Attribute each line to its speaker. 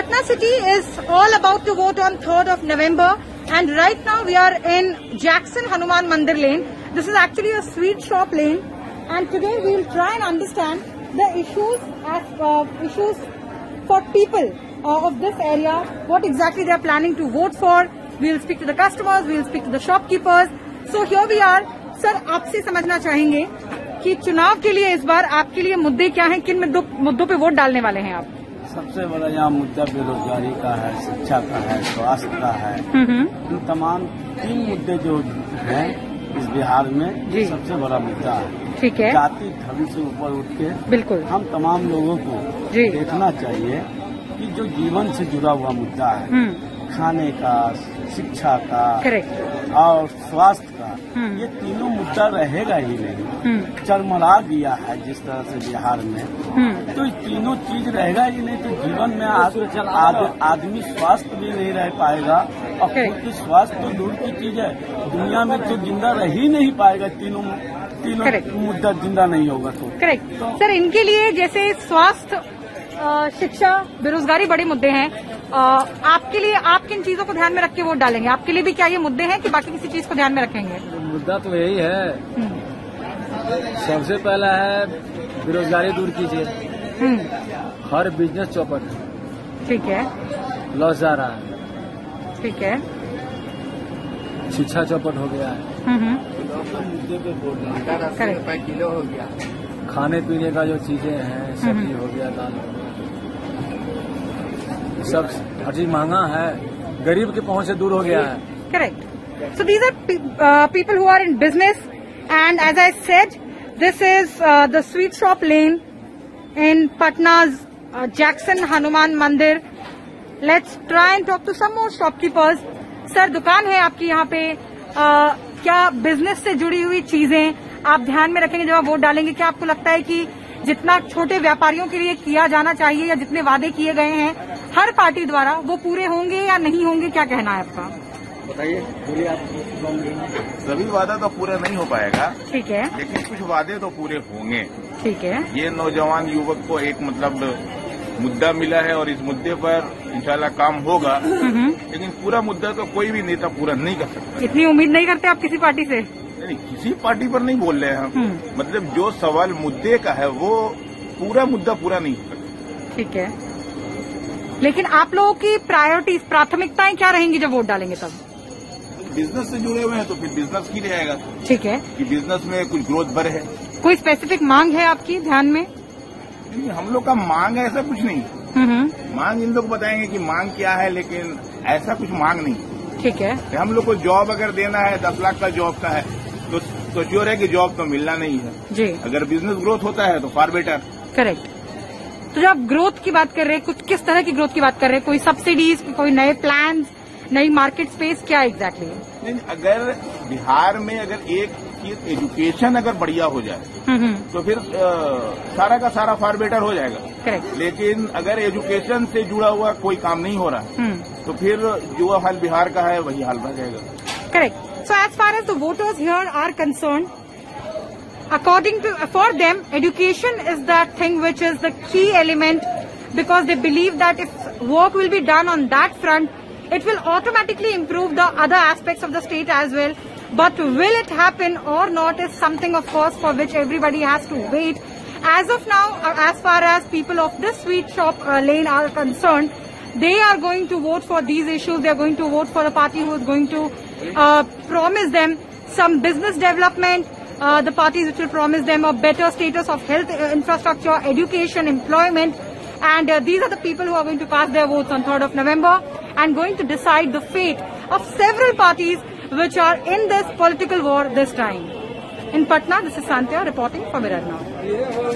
Speaker 1: Patna city is all about to vote on 3rd of November and right now we are in Jackson Hanuman Mandir lane. This is actually a sweet shop lane and today we will try and understand the issues as uh, issues for people uh, of this area, what exactly they are planning to vote for. We will speak to the customers, we will speak to the shopkeepers. So here we are. Sir आपसे समझना चाहेंगे कि चुनाव के लिए इस बार आपके लिए मुद्दे क्या हैं किन मुद्दों पे वोट डालने वाले हैं आप
Speaker 2: सबसे बड़ा यहाँ मुद्दा बेरोजगारी का है शिक्षा का है स्वास्थ्य का है।
Speaker 1: हम्म
Speaker 2: इन तमाम तीन मुद्दे जो हैं इस बिहार में। सबसे बड़ा मुद्दा है।
Speaker 1: ठीक है।
Speaker 2: जाति धर्म से ऊपर उठ के
Speaker 1: बिल्कुल।
Speaker 2: हम तमाम लोगों को देखना चाहिए कि जो जीवन से जुड़ा हुआ मुद्दा है
Speaker 1: हम्म।
Speaker 2: खाने का शिक्षा का
Speaker 1: करेक्ट
Speaker 2: और स्वास्थ्य का
Speaker 1: हम्म।
Speaker 2: ये तीनों मुद्दा रहेगा ही नहीं।
Speaker 1: हम्म।
Speaker 2: चरमरा दिया है जिस तरह से बिहार में।
Speaker 1: हम्म।
Speaker 2: तो ये तीनों चीज़ रहेगा ही नहीं तो जीवन में आज आद, आदमी स्वास्थ्य भी नहीं रह पाएगा और
Speaker 1: Correct.
Speaker 2: खुद की स्वास्थ्य तो दूर की चीज़ है। दुनिया में तो ज़िंदा रह ही नहीं पाएगा तीनों तीनों मुद्दा ज़िंदा नहीं होगा तो।
Speaker 1: करेक्ट सर इनके लिए जैसे स्वास्थ्य शिक्षा बेरोजगारी बड़े मुद्दे हैं। आपके लिए आप किन चीज़ों को ध्यान में रख के वोट डालेंगे? आपके लिए भी क्या ये मुद्दे हैं कि बाकी किसी चीज़ को ध्यान में रखेंगे?
Speaker 3: मुद्दा तो यही है।
Speaker 1: हम्म,
Speaker 3: सबसे पहला है बेरोजगारी दूर कीजिए।
Speaker 1: हम्म,
Speaker 3: हर बिज़नेस चौपट है।
Speaker 1: ठीक है।
Speaker 3: लॉस जा रहा है।
Speaker 1: ठीक है।
Speaker 3: शिक्षा चौपट हो गया है।
Speaker 1: हम्म, हम्म,
Speaker 2: मुद्दे पे वोट
Speaker 1: करेक्ट
Speaker 3: किलो हो गया। खाने पीने का जो चीज़ें हैं सब्ज़ी हो गया दाल हो गया। सब हर चीज़ महँगा है गरीब के पहुँच से दूर हो गया है।
Speaker 1: Correct so these are people who are in business and as I said this is the sweet shop lane in Patna junction Hanuman Mandir let's try and talk to some more shopkeepers sir दुकान है आपकी यहाँ पे। आ, क्या business से जुड़ी हुई चीज़ें आप ध्यान में रखेंगे जब आप वोट डालेंगे? क्या आपको लगता है कि जितना छोटे व्यापारियों के लिए किया जाना चाहिए या जितने वादे किए गए हैं हर पार्टी द्वारा वो पूरे होंगे या नहीं होंगे क्या कहना है आपका?
Speaker 2: बताइए बोलिए आप
Speaker 4: सभी वादा तो पूरा नहीं हो पाएगा
Speaker 1: ठीक है।
Speaker 4: लेकिन कुछ वादे तो पूरे होंगे।
Speaker 1: ठीक है।
Speaker 4: ये नौजवान युवक को एक मतलब मुद्दा मिला है और इस मुद्दे पर इंशाल्लाह काम होगा
Speaker 1: हम्म।
Speaker 4: लेकिन पूरा मुद्दा तो कोई भी नेता पूरा नहीं कर सकता।
Speaker 1: इतनी उम्मीद नहीं करते आप किसी पार्टी से?
Speaker 4: नहीं किसी पार्टी पर नहीं बोल रहे हैं हम।
Speaker 1: हम्म।
Speaker 4: मतलब जो सवाल मुद्दे का है वो पूरा मुद्दा पूरा नहीं हो सकता।
Speaker 1: ठीक है। लेकिन आप लोगों की प्रायोरिटीज प्राथमिकताएँ क्या रहेंगी जब वोट डालेंगे तब?
Speaker 4: बिज़नेस से जुड़े हुए हैं तो फिर बिज़नेस की रहेगा
Speaker 1: ठीक है।
Speaker 4: कि बिज़नेस में कुछ ग्रोथ बढ़े। है
Speaker 1: कोई स्पेसिफिक मांग है आपकी ध्यान में?
Speaker 4: नहीं, हम लोग का मांग है ऐसा कुछ नहीं।
Speaker 1: हम्म
Speaker 4: मांग इन लोग बताएँगे कि मांग क्या है लेकिन ऐसा कुछ मांग नहीं।
Speaker 1: ठीक है।
Speaker 4: कि हम लोग को जॉब अगर देना है दस लाख का जॉब का है तो तो श्योर है कि जॉब तो मिलना नहीं है।
Speaker 1: जी।
Speaker 4: अगर बिज़नेस ग्रोथ होता है तो फार बेटर
Speaker 1: करेक्ट तो जब आप ग्रोथ की बात कर रहे हैं कुछ किस तरह की ग्रोथ की बात कर रहे हैं? कोई सब्सिडीज कोई नए प्लान नई मार्केट स्पेस क्या एग्जैक्टली
Speaker 4: नहीं अगर बिहार में अगर एक चीज़ एजुकेशन अगर बढ़िया हो जाए
Speaker 1: हम्म
Speaker 4: तो फिर अ, सारा का सारा फार बेटर हो जाएगा।
Speaker 1: करेक्ट
Speaker 4: लेकिन अगर एजुकेशन से जुड़ा हुआ कोई काम नहीं हो रहा है
Speaker 1: हम्म।
Speaker 4: तो फिर जो हाल बिहार का है वही हाल रह जाएगा।
Speaker 1: Correct so as far as the voters here are concerned, according to for them, education is that thing which is the key element because they believe that if work will be done on that front, it will automatically improve the other aspects of the state as well. But will it happen or not is something, of course, for which everybody has to wait. As of now, uh, as far as people of this sweet shop uh, lane are concerned, they are going to vote for these issues. They are going to vote for a party who is going to uh, promise them some business development, uh, the parties which will promise them a better status of health uh, infrastructure, education, employment. And uh, these are the people who are going to cast their votes on 3rd of November and going to decide the fate of several parties which are in this political war this time. In Patna, this is Santya reporting for Mirror Now.